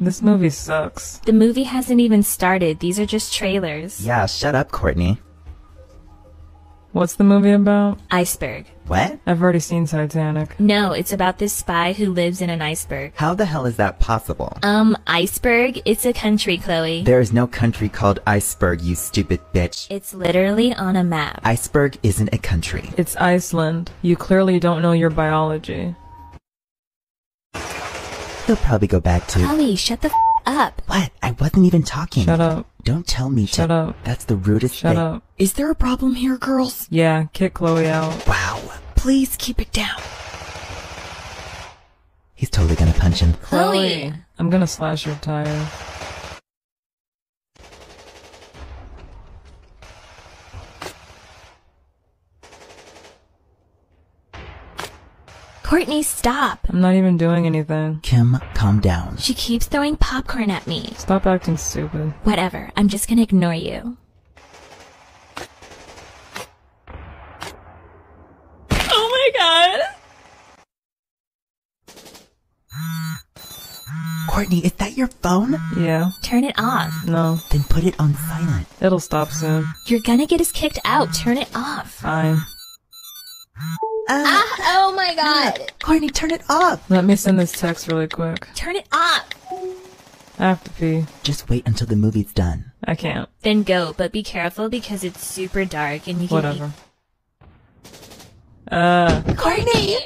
This movie sucks. The movie hasn't even started. These are just trailers. Yeah, shut up, Courtney. What's the movie about? Iceberg. What? I've already seen Titanic. No, it's about this spy who lives in an iceberg. How the hell is that possible? Um, iceberg? It's a country, Chloe. There is no country called Iceberg, you stupid bitch. It's literally on a map. Iceberg isn't a country. It's Iceland. You clearly don't know your biology. He'll probably go back to. Chloe, shut the f up. What? I wasn't even talking. Shut up. Don't tell me Shut to. up. That's the rudest Shut thing. up. Is there a problem here, girls? Yeah, kick Chloe out. Wow. Please keep it down. He's totally gonna punch him. Chloe. I'm gonna slash your tire. Courtney, stop. I'm not even doing anything. Kim, calm down. She keeps throwing popcorn at me. Stop acting stupid. Whatever, I'm just gonna ignore you. Oh my god! Courtney, is that your phone? Yeah. Turn it off. No. Then put it on silent. It'll stop soon. You're gonna get us kicked out. Turn it off. Fine. Ah, oh my god! Courtney, turn it off. Let me send this text really quick. Turn it off! I have to pee. Just wait until the movie's done. I can't. Then go, but be careful because it's super dark and you can. Whatever. Uh. Courtney!